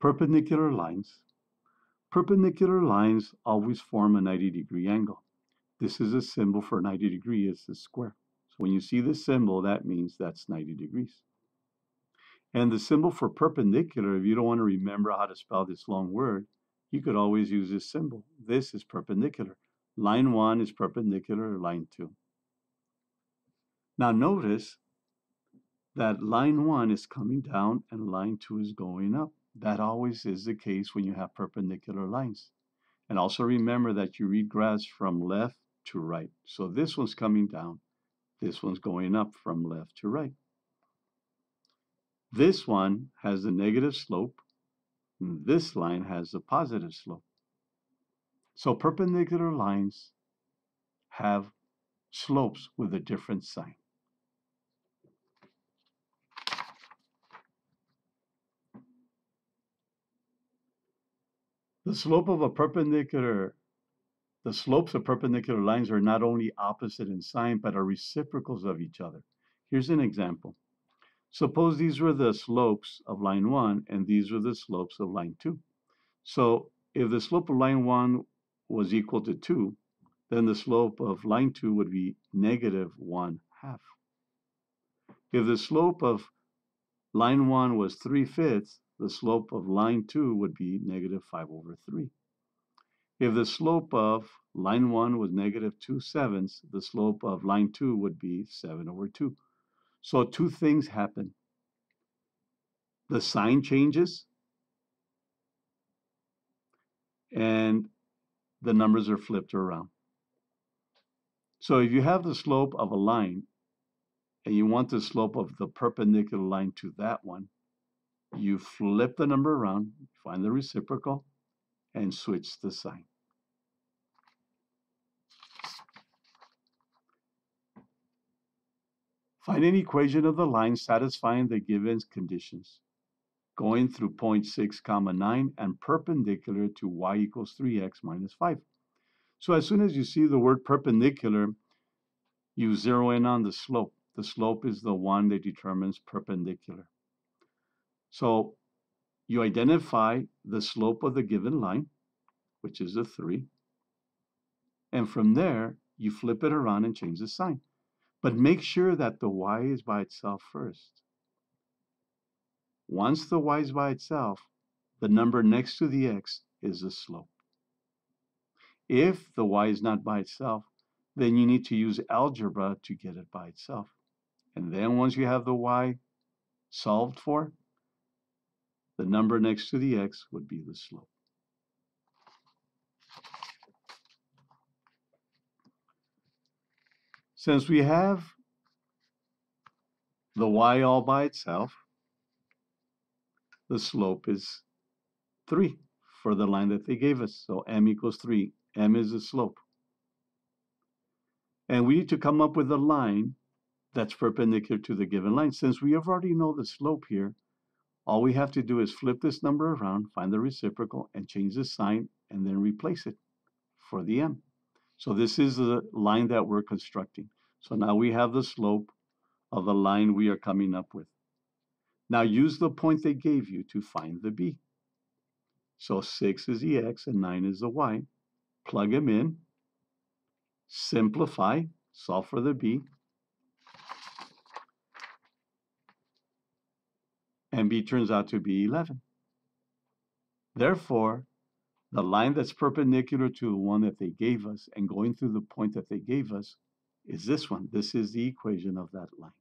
Perpendicular lines. Perpendicular lines always form a 90 degree angle. This is a symbol for 90 degree, it's a square. So when you see this symbol, that means that's 90 degrees. And the symbol for perpendicular, if you don't want to remember how to spell this long word, you could always use this symbol. This is perpendicular. Line 1 is perpendicular to line 2. Now notice that line 1 is coming down and line 2 is going up. That always is the case when you have perpendicular lines. And also remember that you read graphs from left to right. So this one's coming down. This one's going up from left to right. This one has a negative slope. this line has a positive slope. So perpendicular lines have slopes with a different sign. The slope of a perpendicular, the slopes of perpendicular lines are not only opposite in sign, but are reciprocals of each other. Here's an example. Suppose these were the slopes of line 1 and these were the slopes of line 2. So if the slope of line 1 was equal to 2, then the slope of line 2 would be negative 1 half. If the slope of line 1 was 3 fifths, the slope of line 2 would be negative 5 over 3. If the slope of line 1 was negative 2 sevenths, the slope of line 2 would be 7 over 2. So two things happen. The sign changes, and the numbers are flipped around. So if you have the slope of a line, and you want the slope of the perpendicular line to that one, you flip the number around, find the reciprocal, and switch the sign. Find an equation of the line satisfying the given conditions, going through point 6 comma 9 and perpendicular to y equals 3x minus 5. So as soon as you see the word perpendicular, you zero in on the slope. The slope is the one that determines perpendicular. So you identify the slope of the given line, which is a 3. And from there, you flip it around and change the sign. But make sure that the y is by itself first. Once the y is by itself, the number next to the x is the slope. If the y is not by itself, then you need to use algebra to get it by itself. And then once you have the y solved for, the number next to the x would be the slope. Since we have the y all by itself, the slope is 3 for the line that they gave us. So m equals 3. m is the slope. And we need to come up with a line that's perpendicular to the given line. Since we have already know the slope here, all we have to do is flip this number around, find the reciprocal, and change the sign, and then replace it for the m. So this is the line that we're constructing. So now we have the slope of the line we are coming up with. Now use the point they gave you to find the b. So 6 is the x and 9 is the y. Plug them in, simplify, solve for the b, and b turns out to be 11. Therefore, the line that's perpendicular to the one that they gave us and going through the point that they gave us is this one. This is the equation of that line.